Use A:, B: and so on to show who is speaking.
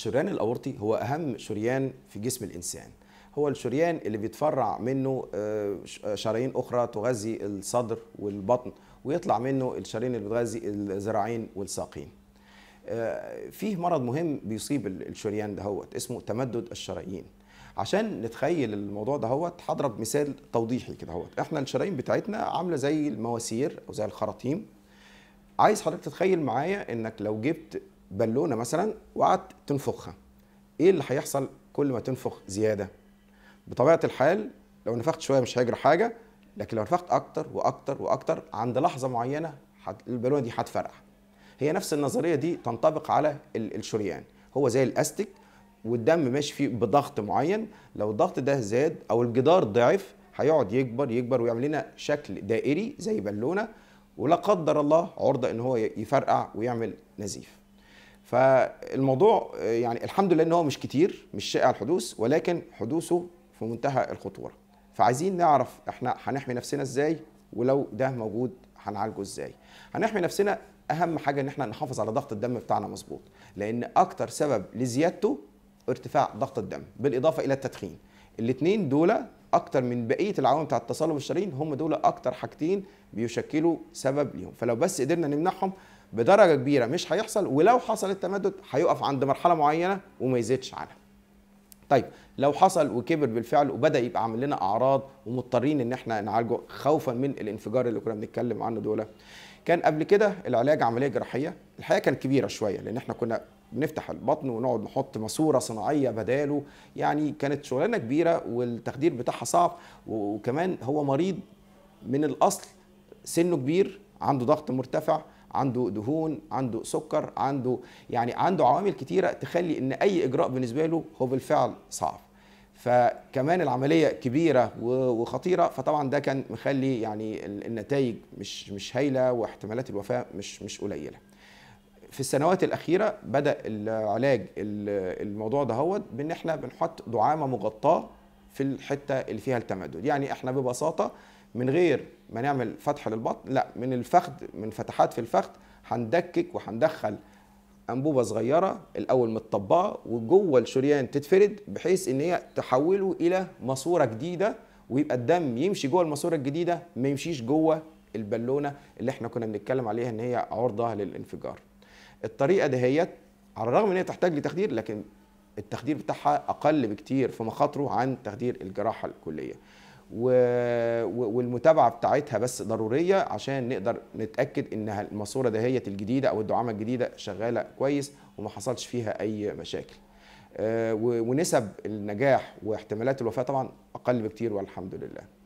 A: الشريان الأورطي هو أهم شريان في جسم الإنسان. هو الشريان اللي بيتفرع منه آه، شرايين أخرى تغذي الصدر والبطن ويطلع منه الشرايين اللي بتغذي الذراعين والساقين. آه، فيه مرض مهم بيصيب ال- الشريان دهوت اسمه تمدد الشرايين. عشان نتخيل الموضوع دهوت هضرب مثال توضيحي كده هوت إحنا الشرايين بتاعتنا عاملة زي المواسير أو زي الخراطيم. عايز حضرتك تتخيل معايا إنك لو جبت بالونة مثلا وقعدت تنفخها. إيه اللي هيحصل كل ما تنفخ زيادة؟ بطبيعة الحال لو نفخت شوية مش هيجرى حاجة لكن لو نفخت أكتر وأكتر وأكتر عند لحظة معينة البالونة دي هتفرقع. هي نفس النظرية دي تنطبق على ال- الشريان. هو زي الأستيك والدم ماشي فيه بضغط معين. لو الضغط ده زاد أو الجدار ضعف هيقعد يكبر يكبر ويعمل لنا شكل دائري زي بالونة ولا قدر الله عرضة إن هو يفرقع ويعمل نزيف. فالموضوع يعني الحمد لله إن هو مش كتير مش شائع الحدوث ولكن حدوثه في منتهى الخطورة. فعايزين نعرف إحنا هنحمي نفسنا إزاي ولو ده موجود هنعالجه إزاي. هنحمي نفسنا أهم حاجة إن إحنا نحافظ على ضغط الدم بتاعنا مظبوط لأن أكتر سبب لزيادته ارتفاع ضغط الدم بالإضافة إلى التدخين. الاثنين دول أكتر من بقية العوامل بتاعة تصلب الشرايين هم دول أكتر حاجتين بيشكلوا سبب ليهم. فلو بس قدرنا نمنعهم بدرجة كبيرة مش هيحصل ولو حصل التمدد هيقف عند مرحلة معينة وما يزيدش عنها. طيب لو حصل وكبر بالفعل وبدأ يبقى عامل لنا أعراض ومضطرين إن إحنا نعالجه خوفا من الانفجار اللي كنا بنتكلم عنه دول. كان قبل كده العلاج عملية جراحية. الحقيقة كانت كبيرة شوية لأن إحنا كنا بنفتح البطن ونقعد نحط ماسورة صناعية بداله. يعني كانت شغلانة كبيرة والتخدير بتاعها صعب وكمان هو مريض من الأصل سنه كبير عنده ضغط مرتفع. عنده دهون عنده سكر عنده يعني عنده عوامل كتيرة تخلي إن أي إجراء بالنسبة له هو بالفعل صعب. فكمان العملية كبيرة و- وخطيرة فطبعا ده كان مخلي يعني ال- النتائج مش مش هايلة واحتمالات الوفاة مش مش قليلة. في السنوات الأخيرة بدأ العلاج ال- الموضوع ده هو بإن إحنا بنحط دعامة مغطاة في الحتة اللي فيها التمدد. يعني إحنا ببساطة من غير ما نعمل فتح للبطن لا من الفخذ من فتحات في الفخذ هندكك وهندخل أنبوبة صغيرة الأول متطبقه وجوه الشريان تتفرد بحيث إن هي تحوله إلى ماسورة جديدة ويبقى الدم يمشي جوه الماسورة الجديدة ما يمشيش جوه البالونة اللي إحنا كنا بنتكلم عليها إن هي عرضة للانفجار. الطريقة دهيت على الرغم إن هي تحتاج لتخدير لكن التخدير بتاعها أقل بكتير في مخاطره عن تخدير الجراحة الكلية. والمتابعة بتاعتها بس ضرورية عشان نقدر نتأكد إنها الماسورة دهيت الجديدة أو الدعامة الجديدة شغالة كويس وما حصلش فيها أي مشاكل. آه، ونسب النجاح واحتمالات الوفاة طبعا أقل بكتير والحمد لله.